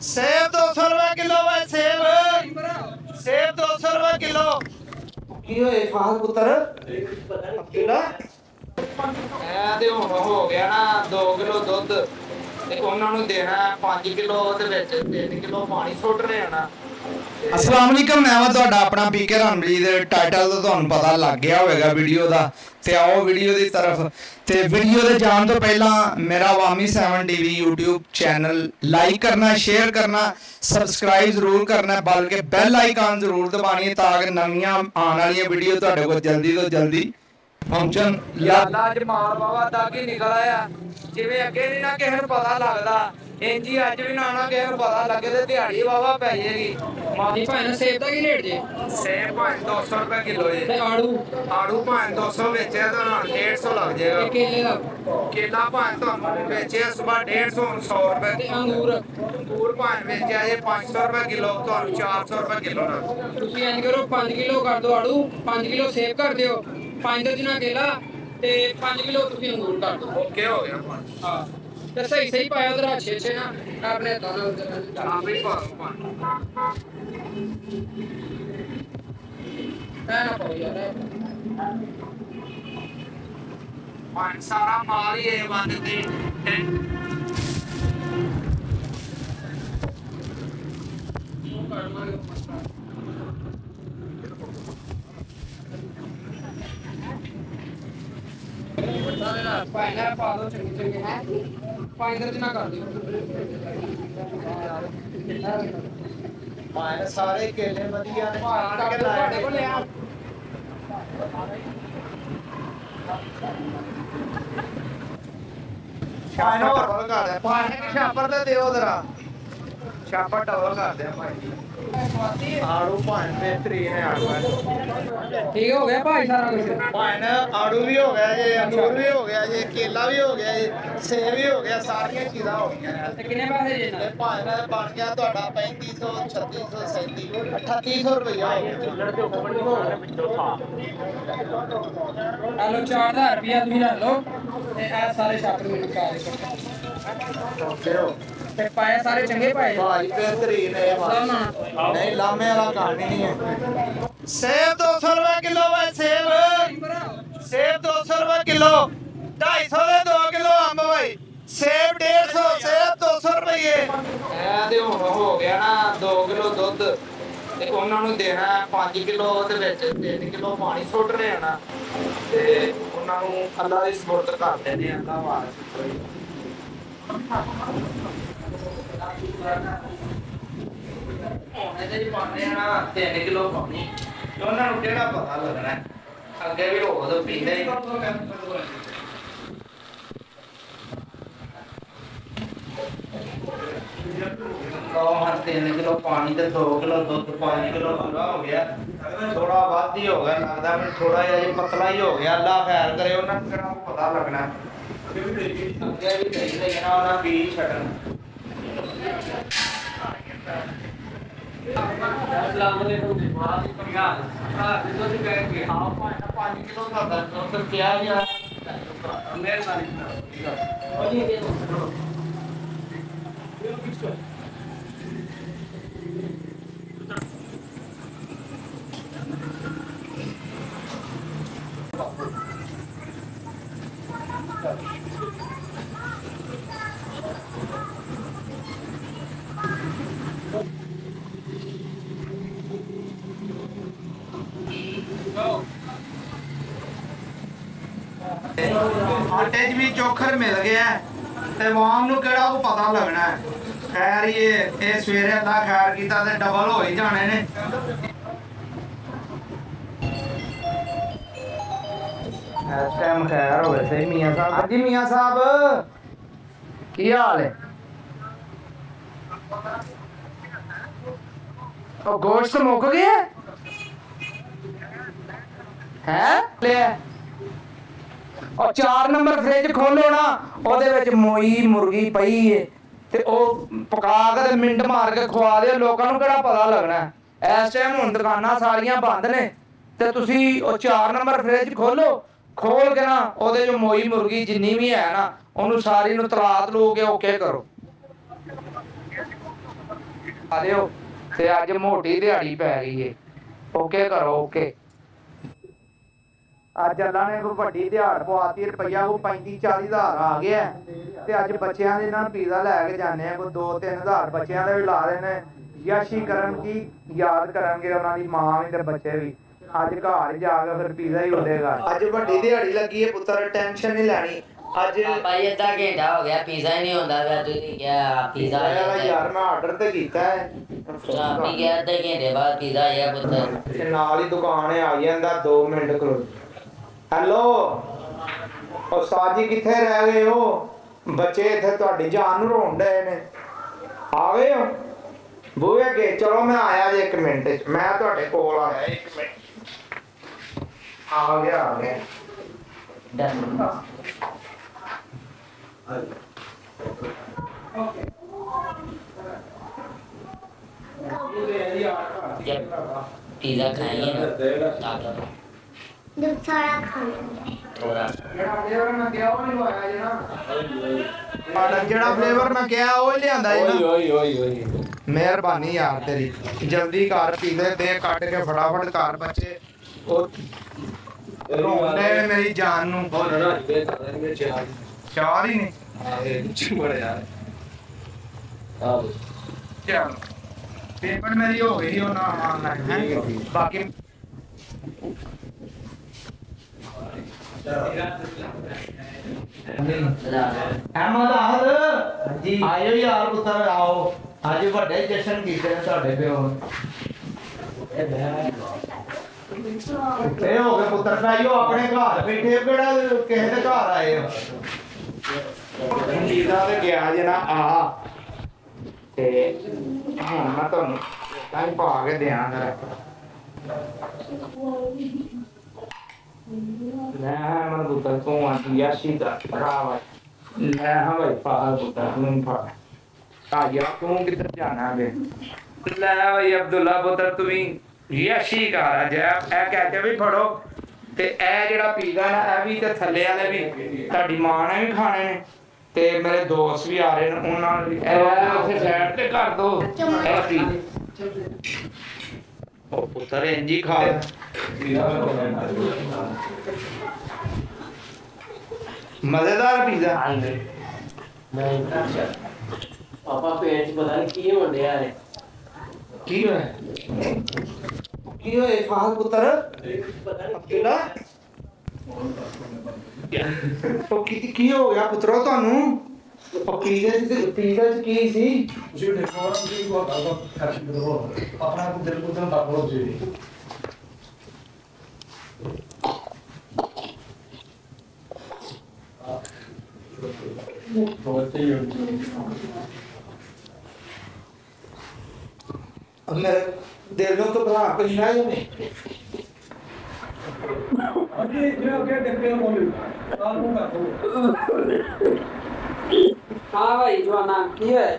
ਸੇਬ 200 ਰੁਪਏ ਕਿਲੋ ਵੇ ਸੇਬ। ਸੇਬ 200 ਰੁਪਏ ਕਿਲੋ। ਕੀ ਹੋਏ ਫਾਲ ਪੁੱਤਰ? ਕਿਲਾ ਇਹ ਤੇ ਹੁਣ ਹੋ ਗਿਆ ਨਾ 2 ਕਿਲੋ ਦੁੱਧ। ਤੇ ਉਹਨਾਂ ਨੂੰ ਦੇਣਾ 5 ਕਿਲੋ ਉਹਦੇ ਵਿੱਚ 3 ਕਿਲੋ ਪਾਣੀ ਸੁੱਟ ਰਹੇ ਆ ਅਸਲਾਮ ਅਲੈਕਮ, ਮੈਂ ਵਾ ਤੁਹਾਡਾ ਆਪਣਾ ਪੀਕੇ ਰਣਜੀਤ ਦੇ ਟਾਈਟਲ ਤੋਂ ਤੁਹਾਨੂੰ ਪਤਾ ਲੱਗ ਗਿਆ ਹੋਵੇਗਾ ਵੀਡੀਓ ਦਾ। ਤੇ ਆਓ ਵੀਡੀਓ ਦੀ ਤਰਫ। ਤੇ ਵੀਡੀਓ ਦੇ ਜਾਣ ਤੋਂ ਪਹਿਲਾਂ ਮੇਰਾ ਵਾਮੀ 7 ਟੀਵੀ YouTube ਚੈਨਲ ਲਾਈਕ ਕਰਨਾ ਸ਼ੇਅਰ ਕਰਨਾ ਸਬਸਕ੍ਰਾਈਬ ਜ਼ਰੂਰ ਕਰਨਾ, ਬਲਕਿ ਬੈਲ ਆਈਕਨ ਜ਼ਰੂਰ ਦਬਾਣੀ ਤਾਂ ਕਿ ਨਵੀਆਂ ਆਉਣ ਵਾਲੀਆਂ ਵੀਡੀਓ ਤੁਹਾਡੇ ਕੋਲ ਜਲਦੀ ਤੋਂ ਜਲਦੀ ਪਹੁੰਚਣ। ਯਾਦ ਯਾਦਾ ਅੱਜ ਮਾਲ ਬਾਬਾ ਦਾ ਕੀ ਨਿਕਲ ਆਇਆ। ਜਿਵੇਂ ਅੱਗੇ ਨਹੀਂ ਨਾ ਕਿਸੇ ਨੂੰ ਪਤਾ ਲੱਗਦਾ ਇੰਜੀ ਅੱਜ ਵੀ ਨਾ ਨਾ ਕਿਸੇ ਨੂੰ ਪਤਾ ਲੱਗੇ ਤੇ ਦਿਹਾੜੀ ਬਾਬਾ ਪੈ ਜਾਏਗੀ ਮਾਦੀ ਭਾਣ ਸੇਬ ਦਾ ਕੀ ਰੇਟ ਜੇ? ਸੇਬ ਭਾਵੇਂ 200 ਰੁਪਏ ਕਿਲੋ ਤੇ ਏ ਆੜੂ? ਆੜੂ ਭਾਵੇਂ 200 ਵੇਚਿਆ ਤਾਂ 150 ਲੱਗ ਤੇ ਜਾਏਗਾ ਕੇਲੇ ਦਾ? ਕੇਲਾ ਭਾਵੇਂ ਤੁਹਾਨੂੰ ਵੇਚਿਆ ਸਵੇਰ 150 100 ਰੁਪਏ। ਤੇ ਅੰਗੂਰ? ਅੰਗੂਰ ਭਾਵੇਂ ਵੇਚਿਆ ਜੇ 500 ਰੁਪਏ ਕਿਲੋ ਤੁਹਾਨੂੰ 400 ਰੁਪਏ ਕਿਲੋ ਨਾ ਤੁਸੀਂ ਇੰਜ ਕਰੋ 5 ਕਿਲੋ ਕਰ ਦਿਓ ਆੜੂ 5 ਕਿਲੋ ਸੇਬ ਕਰ ਦਿਓ। 5 ਦਰਜਨਾ ਕੇਲਾ ਤੇ 5 ਕਿਲੋ ਤੁਸੀਂ ਅੰਗੂਰ ਕਰ ਦਿਓ। ਓਕੇ ਹੋ ਗਿਆ। ਹਾਂ। ਤੇ ਸਹੀ ਸਹੀ ਪਾਇਆ ਉਧਰ ਅੱਛੇ ਅੱਛੇ ਨਾ ਆਪਣੇ ਦੋਨੋਂ ਹਾਂ ਵੀ ਭਾਵੇਂ ਭਾਵੇਂ ਐ ਨਾ ਪਾਓ ਯਾਰ ਭਾਵੇਂ ਸਾਰਾ ਮਾਲ ਹੀ ਇਹ ਬੰਦ ਤੇ ਪਾਇਨਾ ਪਾ ਦੋ ਚੰਗੀ ਚੰਗੀ। ਹੈ ਪੰਜ ਦਰਜਨਾ ਕਰ ਦਿਓ। ਭਾਵੇਂ ਸਾਰੇ ਕੇਲੇ ਵਧੀਆ ਨੇ। ਤੁਹਾਡੇ ਕੋਲ ਲਿਆ ਭਾਵੇਂ ਹੋਰ ਡਬਲ ਕਰ। ਦੇ ਭਾਵੇਂ ਕਿ ਛਾਪਰ ਤੇ ਦਿਓ ਜ਼ਰਾ। ਛਾਪਰ ਡਬਲ ਕਰ ਦੇ ਭਾਈ। ਆੜੂ ਭਾਵੇਂ ਬਿਹਤਰੀਨ ਹੈ ਆੜੂ ਠੀਕ ਹੋ ਗਿਆ ਭਾਈ ਸਾਰਾ ਕੁਝ ਭਾਵੇਂ ਆੜੂ ਵੀ ਹੋ ਗਿਆ ਜੇ ਅੰਗੂਰ ਵੀ ਹੋ ਗਿਆ ਜੇ ਕੇਲਾ ਵੀ ਹੋ ਗਿਆ ਜੇ ਸੇਬ ਵੀ ਹੋ ਗਿਆ ਸਾਰੀਆਂ ਚੀਜ਼ਾਂ ਹੋ ਗਈਆਂ ਨੇ। ਤੇ ਕਿੰਨੇ ਪੈਸੇ ਜੇ ਤੇ ਨਾ ਭਾਵੇਂ ਬਣ ਗਿਆ ਤੁਹਾਡਾ 3500 3600 3700 3800 ਰੁਪਇਆ ਹਲੋ 4000 ਰੁਪਿਆ ਤੁਸੀਂ ਲੈ ਲਓ ਤੇ ਇਹ ਸਾਰੇ ਛਾਪਰ ਮੈਨੂੰ ਕਾ ਦੇ ਤੇ ਪਾਏ ਸਾਰੇ ਚੰਗੇ ਪਾਏ। ਭਾਈ ਬਿਹਤਰੀਨ ਹੈ ਨਾ ਨਹੀਂ ਲਾਮੇ ਵਾਲਾ ਕਹਾਣੀ ਨਹੀਂ ਹੈ। ਸੇਬ 200 ਰੁਪਏ ਕਿਲੋ ਵੇ ਸੇਬ। ਸੇਬ 200 ਰੁਪਏ ਕਿਲੋ। 250 ਦੇ 2 ਕਿਲੋ ਅੰਬ ਭਾਈ ਸੇਬ 150 ਸੇਬ 200 ਰੁਪਏ ਇਹ ਤੇ ਹੁਣ ਹੋ ਗਿਆ ਨਾ 2 ਕਿਲੋ ਦੁੱਧ। ਤੇ ਉਹਨਾਂ ਨੂੰ ਦੇਣਾ 5 ਕਿਲੋ ਦੇ ਵਿੱਚ। 3 ਕਿਲੋ ਪਾਣੀ ਸੁੱਟ ਰਹੇ ਆ ਨਾ। ਤੇ ਉਹਨਾਂ ਨੂੰ ਅੱਲਾ ਦੀ ਸਪੋਰਟ ਕਰ ਦਿੰਦੇ ਆ ਅੱਲਾ ਵਾਰ ਉਹਨੇ ਤੇ ਜੀ ਪਾਉਂਦੇ ਆ ਨਾ 3 ਕਿਲੋ ਪਾਣੀ ਤੇ ਉਹਨਾਂ ਨੂੰ ਕਿਹੜਾ ਪਤਾ ਲੱਗਣਾ ਹੈ? ਅੱਗੇ ਵੀ ਰੋਜ਼ ਪੀਂਦੇ ਹੀ ਲਓ ਹਰ 3 ਕਿਲੋ ਪਾਣੀ ਤੇ 2 ਕਿਲੋ ਦੁੱਧ 5 ਕਿਲੋ ਪੂਰਾ ਹੋ ਗਿਆ ਥੋੜਾ ਵੱਧ ਹੀ ਹੋ ਗਿਆ ਲੱਗਦਾ ਮੈਨੂੰ ਥੋੜਾ ਜਿਹਾ ਜੀ ਪਤਲਾ ਹੀ ਹੋ ਗਿਆ ਅੱਲਾ ਖੈਰ ਕਰੇ ਉਹਨਾਂ ਨੂੰ ਕਿਹੜਾ ਪਤਾ ਲੱਗਣਾ ਅੱਗੇ ਵੀ ਦੇਖ ਲੈ ਨਾ ਉਹਨਾਂ ਵੀ ਛੱਡਣ ਅਸਲਾਮ ਅਲੈਕੁਮ ਜੀ ਮਾਂ ਦੀ ਪੰਗਾਲ ਹਾਂ ਜਿੱਦੋਂ ਦੀ ਕਹਿ ਕੇ ਆਹ ਭਾਵੇਂ 5 ਕਿਲੋ ਦਾ ਦੁੱਧ ਤੇ ਕਿਹਾ ਗਿਆ ਮਿਹਰਬਾਨੀ ਉਹ ਜੀ ਦੇ ਦੋ ਆਟੇ 'ਚ ਵੀ ਚੋਖਰ ਮਿਲ ਗਿਆ ਤੇ ਵਾਮ ਨੂੰ ਕਿਹੜਾ ਉਹ ਪਤਾ ਲੱਗਣਾ ਹੈ। ਖੈਰ ਇਹ ਇਹ ਸਵੇਰੇ ਅੱਲਾ ਖੈਰ ਕੀਤਾ ਤੇ ਡਬਲ ਹੋ ਹੀ ਜਾਣੇ ਨੇ। ਇਸ ਟਾਈਮ ਖੈਰ ਹੋਵੇ ਸੇ ਮੀਆਂ ਸਾਹਿਬ। ਹਾਂਜੀ ਮੀਆਂ ਸਾਹਿਬ, ਕੀ ਹਾਲ ਹੈ? ਉਹ ਗੋਸ਼ਤ ਮੁੱਕ ਗਿਆ? ਹੈ? ਲੈ ਉਹ 4 ਨੰਬਰ ਫ੍ਰਿਜ ਖੋਲੋ ਨਾ, ਉਹਦੇ ਵਿੱਚ ਮੋਈ ਮੁਰਗੀ ਪਈ ਏ, ਤੇ ਉਹ ਪਕਾ ਕੇ ਤੇ ਮਿੰਟ ਮਾਰ ਕੇ ਖਵਾ ਦਿਓ, ਲੋਕਾਂ ਨੂੰ ਕਿਹੜਾ ਪਤਾ ਲੱਗਣਾ ਇਸ ਟਾਈਮ ਹੁਣ ਦੁਕਾਨਾਂ ਸਾਰੀਆਂ ਬੰਦ ਨੇ, ਤੇ ਤੁਸੀਂ ਉਹ 4 ਨੰਬਰ ਫ੍ਰਿਜ ਖੋਲੋ, ਖੋਲ ਕੇ ਨਾ, ਉਹਦੇ ਚ ਮੋਈ ਮੁਰਗੀ ਜਿੰਨੀ ਵੀ ਹੈ ਨਾ, ਉਹਨੂੰ ਸਾਰੀ ਨੂੰ ਤਲਾਤ ਲੋ ਕੇ ਓਕੇ ਕਰੋ। ਆ ਤੇ ਅੱਜ ਮੋਟੀ ਦਿਹਾੜੀ ਪੈ ਗਈ ਏ। ਓਕੇ ਕਰੋ ਓਕੇ ਅੱਜ ਅੱਲਾ ਨੇ ਕੋਈ ਵੱਡੀ ਦਿਹਾੜ ਪਵਾਤੀ ਰੁਪਈਆ ਕੋ 35 40 ਹਜ਼ਾਰ ਆ ਗਿਆ। ਤੇ ਅੱਜ ਬੱਚਿਆਂ ਦੇ ਨਾਲ ਪੀਜ਼ਾ ਲੈ ਕੇ ਜਾਂਦੇ ਆ ਕੋਈ 2 3000 ਬੱਚਿਆਂ ਦੇ ਵੀ ਲਾ ਦੇਣੇ। ਯਾਸ਼ੀ ਕਰਨ ਕੀ ਯਾਦ ਕਰਨਗੇ ਉਹਨਾਂ ਦੀ ਮਾਂ ਵੀ ਤੇ ਬੱਚੇ ਵੀ। ਅੱਜ ਘਰ ਜਾ ਕੇ ਫਿਰ ਪੀਜ਼ਾ ਹੀ ਉੱਡੇਗਾ ਅੱਜ ਵੱਡੀ ਦਿਹਾੜੀ ਲੱਗੀ ਹੈ ਪੁੱਤਰ ਟੈਨਸ਼ਨ ਨਹੀਂ ਲੈਣੀ। ਅੱਜ ਭਾਈ ਅੱਧਾ ਘੰਟਾ ਹੋ ਗਿਆ ਪੀਜ਼ਾ ਹੀ ਨਹੀਂ ਹੁੰਦਾ ਪਿਆ ਤੁਸੀਂ ਕਿਹਾ ਪੀਜ਼ਾ ਆ ਯਾਰ ਮੈਂ ਆਰਡਰ ਤੇ ਕੀਤਾ ਹੈ। ਸ਼ਾਮੀ ਗਿਆ ਅੱਧੇ ਘੰਟੇ ਬਾਅਦ ਪੀਜ਼ਾ ਆਇਆ ਪੁੱਤਰ। ਤੇ ਨਾਲ ਹੀ ਦੁਕਾਨ ਆ ਜਾਂਦਾ 2 ਮਿੰਟ ਕਰੋ ਹੈਲੋ ਉਸਤਾਦ ਜੀ ਕਿੱਥੇ ਰਹਿ ਗਏ ਹੋ? ਬੱਚੇ ਇੱਥੇ ਤੁਹਾਡੀ ਜਾਨ ਰੋਣ ਡਏ ਨੇ। ਆ ਗਏ ਹੋ? ਬੋਏ ਕੇ ਚਲੋ ਮੈਂ ਆਇਆ ਜੇ 1 ਮਿੰਟ ਮੈਂ ਤੁਹਾਡੇ ਕੋਲ ਆਇਆ ਆ ਗਿਆ ਆ ਗਿਆ। ਡਨ ਓਕੇ ਪੀਜ਼ਾ ਖਾਈਏ ਨਾ जब सारा खाना थोड़ा ਜਿਹੜਾ ਫਲੇਵਰ ਮੈਂ ਕਿਹਾ ਉਹ ਨਹੀਂ ਲਵਾਇਆ ਜੀ ਨਾ ਜਿਹੜਾ ਫਲੇਵਰ ਮੈਂ ਕਿਹਾ ਉਹ ਹੀ ਲਿਆਂਦਾ ਜੀ ਨਾ ਓਏ ਓਏ ਓਏ ਮਿਹਰਬਾਨੀ ਯਾਰ ਤੇਰੀ ਜਲਦੀ ਕਰ ਪੀਲੇ ਦੇ ਕੱਟ ਕੇ ਫਟਾਫਟ ਕਰ ਬੱਚੇ ਉਹ ਰੋਂਦੇ ਨੇ ਮੇਰੀ ਜਾਨ ਨੂੰ ਹੋਰ ਨਾ ਇਹ ਕਰ ਰਹੇ ਚਾਹ ਚਾਹ ਹੀ ਨਹੀਂ ਇਹ ਚੁੰਮੜ ਯਾਰ ਆ ਚਲ ਪੇਪਰ ਮੇਰੀ ਹੋ ਗਈ ਉਹ ਨਾ ਆਨਲਾਈਨ ਹੈ ਬਾਕੀ ਅਹਿਮਦ ਆਹਦ ਜੀ ਆਇਓ ਯਾਰ ਪੁੱਤਰ ਆਓ। ਅੱਜ ਵੱਡੇ ਜਸ਼ਨ ਕੀਤੇ ਨੇ ਤੁਹਾਡੇ ਪਿਓ। ਤੇ ਹੋ ਗਏ ਪੁੱਤਰ ਭਾਈਓ ਆਪਣੇ ਘਰ ਬੈਠੇ ਹੋ, ਕਿਹੜਾ ਕਿਸੇ ਦੇ ਘਰ ਆਏ ਹੋ? ਜੀਦਾ ਤੇ ਗਿਆ ਜੇ ਨਾ ਆ। ਤੇ ਹੁਣ ਮੈਂ ਤੁਹਾਨੂੰ ਤਾਂ ਪਾ ਕੇ ਦਿਆਂ ਜਰਾ। ਲੈ ਮੈਂ ਪੁੱਤਰ ਤੂੰ ਆਂਟੀ ਯਾਸ਼ੀ ਦਾ ਭਰਾਵਾ ਲੈ ਹਾਂ ਭਾਈ ਪਾ ਪੁੱਤਰ ਨੂੰ ਪਾ ਆ ਯਾ ਤੂੰ ਕਿੱਧਰ ਜਾਣਾ ਵੇ ਲੈ ਭਾਈ ਅਬਦੁੱਲਾ ਪੁੱਤਰ ਤੂੰ ਵੀ ਯਾਸ਼ੀ ਕਰ ਜਾ। ਇਹ ਕਹਿ ਕੇ ਵੀ ਫੜੋ। ਤੇ ਇਹ ਜਿਹੜਾ ਪੀਜ਼ਾ ਨਾ ਇਹ ਵੀ ਤੇ ਥੱਲੇ ਵਾਲੇ ਵੀ ਤੁਹਾਡੀ ਮਾਂ ਨੇ ਵੀ ਖਾਣੇ ਨੇ। ਤੇ ਮੇਰੇ ਦੋਸਤ ਵੀ ਆ ਰਹੇ ਨੇ ਉਹਨਾਂ ਨੂੰ ਵੀ। ਇਹ ਉੱਥੇ ਸਾਈਡ ਤੇ ਕਰ ਦੋ। ਇਹ ਪੀ ਉਹ ਪੁੱਤਰ ਇੰਜੀ ਖਾ ਮਜ਼ੇਦਾਰ ਪੀਜ਼ਾ। ਨਹੀਂ ਪਾਪਾ ਪੇਟ ਪਤਾ ਨਹੀਂ ਕੀ ਹੁੰਦੇ ਆ ਰੇ ਕੀ ਹੋਇਆ? ਕੀ ਹੋਇਆ ਫਾਹਦ ਪੁੱਤਰ? ਅਬਦੁੱਲਾ ਉਹ ਕੀ ਕੀ ਹੋ ਗਿਆ ਪੁੱਤਰੋ ਤੁਹਾਨੂੰ? ਉਹ ਪੀਜ਼ੇ ਚ ਪੀਜ਼ੇ ਚ ਕੀ ਸੀ ਤੁਸੀਂ ਦੇਖੋ ਤੁਸੀਂ ਕੋ ਬਾਬਾ ਕਰ ਦੋ ਆਪਣਾ ਕੋ ਦਿਲ ਕੋ ਤਾਂ ਬਾਬਾ ਜੀ ਬਹੁਤ ਹੀ ਮੇਰੇ ਦਿਲ ਨੂੰ ਘਬਰਾ ਪੈਂਦਾ ਜਿਵੇਂ ਅਜੇ ਜਿਹੜਾ ਕਿ ਦੇਖਦੇ ਹੋ ਬੋਲੀ ਆਪ ਨੂੰ ਕਰ ਦੋ हाँ भाई जवाना की है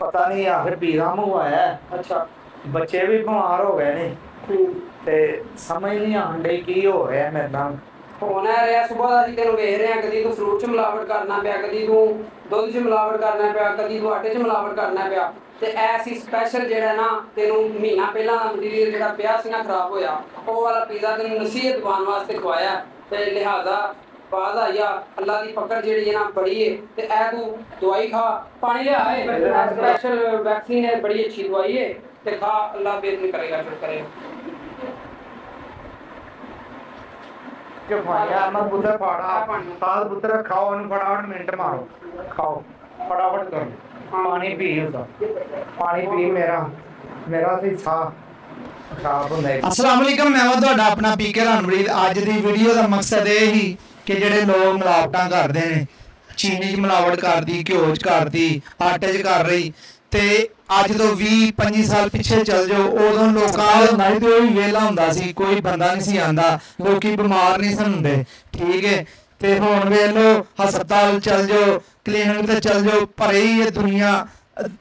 ਪਤਾ ਨਹੀਂ ਆਖਰ ਪੀਜ਼ਾ ਮੰਗਵਾਇਆ ਹੈ। अच्छा ਬੱਚੇ ਵੀ ਬਿਮਾਰ ਹੋ ਗਏ ਨੇ हम्म। ਤੇ ਸਮਝ ਨਹੀਂ ਆਉਣ ਡਈ ਕੀ ਹੋ ਰਿਹਾ ਮੇਰੇ ਨਾਲ ਹੋਣਾ ਰਿਹਾ ਸਵੇਰ ਦਾ ਅਸੀਂ ਤੈਨੂੰ ਵੇਖ ਰਹੇ ਹਾਂ ਕਦੀ ਤੂੰ ਫਰੂਟ 'ਚ ਮਿਲਾਵਟ ਕਰਨਾ ਪਿਆ ਕਦੀ ਤੂੰ ਦੁੱਧ 'ਚ ਮਿਲਾਵਟ ਕਰਨਾ ਪਿਆ ਕਦੀ ਤੂੰ ਆਟੇ 'ਚ ਮਿਲਾਵਟ ਕਰਨਾ ਪਿਆ ਤੇ ਐਸੀ ਸਪੈਸ਼ਲ ਜਿਹੜਾ ਨਾ ਤੈਨੂੰ ਮਹੀਨਾ ਪਹਿਲਾਂ ਦਾ ਮਟੀਰੀਅਲ ਜਿਹੜਾ ਪਿਆ ਸੀ ਨਾ ਖਰਾਬ ਹੋਇਆ ਉਹ ਵਾਲਾ ਪੀਜ਼ਾ ਤੈਨੂੰ ਨਸੀਹਤ ਦਿਵਾਉਣ ਵਾਸਤੇ ਖਵਾਇਆ ਤੇ ਲਿਹਾਜ਼ਾ ਬਾਜ਼ ਆਇਆ ਅੱਲਾ ਦੀ ਪਕੜ ਜਿਹੜੀ ਹੈ ਨਾ ਬੜੀ ਹੈ ਤੇ ਇਹ ਤੂੰ ਦਵਾਈ ਖਾ ਪਾਣੀ ਲਿਆ ਹੈ ਸਪੈਸ਼ਲ ਵੈਕਸੀਨ ਹੈ ਬੜੀ ਅੱਛੀ ਦਵਾਈ ਹੈ ਤੇ ਖਾ ਅੱਲਾ ਬੇਦਨ ਕਰੇਗਾ ਫਿਰ ਕਰੇਗਾ। ਕਿ ਭਾਇਆ ਮੈਂ ਪੁੱਤਰ ਫੜਾ ਸਾਧ ਪੁੱਤਰ ਖਾਓ ਉਹਨੂੰ ਫਟਾਫਟ ਮਿੰਟ ਮਾਰੋ। ਖਾਓ ਫਟਾਫਟ ਕਰੋ। ਪਾਣੀ ਪੀ ਉਹਦਾ ਪਾਣੀ ਪੀ ਮੇਰਾ ਮੇਰਾ ਸੀ ਸਾਹ ਅਸਲਾਮ ਅਲੈਕਮ ਮੈਂ ਤੁਹਾਡਾ ਆਪਣਾ ਪੀਕੇ ਰਣਵੀਰ ਅੱਜ ਦੀ ਵੀਡੀਓ ਦਾ ਮਕਸਦ ਇਹ ਹੀ ਕਿ ਜਿਹੜੇ ਲੋਕ ਮਿਲਾਵਟਾਂ ਕਰਦੇ ਨੇ, ਚੀਨੀ 'ਚ ਮਿਲਾਵਟ ਕਰਦੀ, ਘਿਓ 'ਚ ਕਰਦੀ, ਆਟੇ 'ਚ ਕਰ ਰਹੀ, ਤੇ ਅੱਜ ਤੋਂ 20 25 ਸਾਲ ਪਿੱਛੇ ਚੱਲ ਜਾਓ, ਉਦੋਂ ਲੋਕਾਂ ਦਾ ਨਹੀਂ ਤੇ ਉਹ ਵੇਲਾ ਹੁੰਦਾ ਸੀ, ਕੋਈ ਬੰਦਾ ਨਹੀਂ ਸੀ ਆਂਦਾ ਲੋਕੀ ਬਿਮਾਰ ਨਹੀਂ ਸਨ ਹੁੰਦੇ, ਠੀਕ ਹੈ। ਤੇ ਹੁਣ ਵੇਖ ਲਓ, ਹਸਪਤਾਲ ਚੱਲ ਜਾਓ ਕਲੀਨਿਕ ਤੇ ਚੱਲ ਜਾਓ ਭਰੇ ਹੀ ਇਹ ਦੁਨੀਆ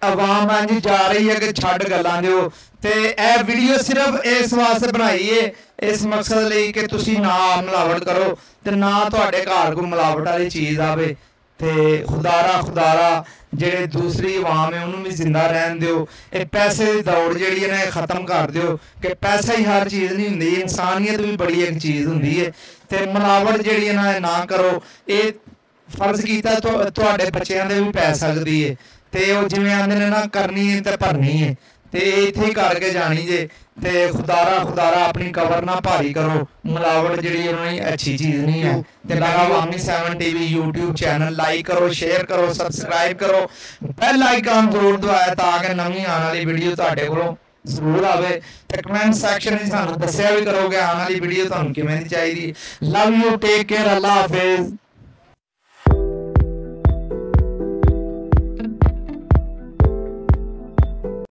ਆਵਾਮ ਇੰਜ ਜਾ ਰਹੀ ਹੈ ਕਿ ਛੱਡ ਗੱਲਾਂ ਦਿਓ। ਤੇ ਇਹ ਵੀਡੀਓ ਸਿਰਫ ਇਸ ਵਾਸਤੇ ਬਣਾਈ ਏ ਇਸ ਮਕਸਦ ਲਈ ਕਿ ਤੁਸੀਂ ਨਾ ਮਿਲਾਵਟ ਕਰੋ ਤੇ ਨਾ ਤੁਹਾਡੇ ਘਰ ਕੋਈ ਮਿਲਾਵਟ ਵਾਲੀ ਚੀਜ਼ ਆਵੇ। ਤੇ ਖੁਦਾਰਾ ਖੁਦਾਰਾ, ਜਿਹੜੇ ਦੂਸਰੀ ਆਵਾਮ ਹੈ, ਉਹਨੂੰ ਵੀ ਜ਼ਿੰਦਾ ਰਹਿਣ ਦਿਓ। ਇਹ ਪੈਸੇ ਦੀ ਦੌੜ ਜਿਹੜੀ ਹੈ ਨਾ, ਇਹ ਖਤਮ ਕਰ ਦਿਓ ਕਿ ਪੈਸਾ ਹੀ ਹਰ ਚੀਜ਼ ਨਹੀਂ ਹੁੰਦੀ, ਇਨਸਾਨੀਅਤ ਵੀ ਬੜੀ ਇੱਕ ਚੀਜ਼ ਹੁੰਦੀ ਹੈ। ਤੇ ਮਿਲਾਵਟ ਜਿਹੜੀ ਹੈ ਨਾ ਨਾ ਕਰੋ। ਇਹ ਫਰਜ਼ ਕੀਤਾ ਤੁਹਾਡੇ ਬੱਚਿਆਂ ਦੇ ਵੀ ਪੈ ਸਕਦੀ ਹੈ। ਤੇ ਉਹ ਜਿਵੇਂ ਆਂਦੇ ਨੇ ਨਾ, ਕਰਨੀ ਹੈ ਤੇ ਭਰਨੀ ਹੈ ਤੇ ਇਹ ਇੱਥੇ ਹੀ ਕਰਕੇ ਜਾਣੀ ਜੇ। ਤੇ ਖੁਦਾਰਾ ਖੁਦਾਰਾ, ਆਪਣੀ ਕਬਰ ਨਾ ਭਾਰੀ ਕਰੋ। ਮਿਲਾਵਟ ਜਿਹੜੀ ਉਹਨਾਂ ਦੀ ਅੱਛੀ ਚੀਜ਼ ਨਹੀਂ ਹੈ। ਤੇ ਮੇਰਾ ਵਾਮੀ 7 ਟੀਵੀ, YouTube ਚੈਨਲ। ਲਾਈਕ ਕਰੋ ਸ਼ੇਅਰ ਕਰੋ ਸਬਸਕ੍ਰਾਈਬ ਕਰੋ। ਬੈਲ ਆਈਕਨ ਜ਼ਰੂਰ ਦਬਾਇਆ ਤਾਂ ਕਿ ਨਵੀਂ ਆਉਣ ਵਾਲੀ ਵੀਡੀਓ ਤੁਹਾਡੇ ਕੋਲੋਂ ਜ਼ਰੂਰ ਆਵੇ। ਤੇ ਕਮੈਂਟ ਸੈਕਸ਼ਨ ਵਿੱਚ ਸਾਨੂੰ ਦੱਸਿਆ ਵੀ ਕਰੋਗੇ ਆਉਣ ਵਾਲੀ ਵੀਡੀਓ ਤੁਹਾਨੂੰ ਕਿਵੇਂ ਦੀ ਚਾਹੀਦੀ ਲਵ ਯੂ ਟੇਕ ਕੇਅਰ ਅੱਲਾ ਹਾਫਿਜ਼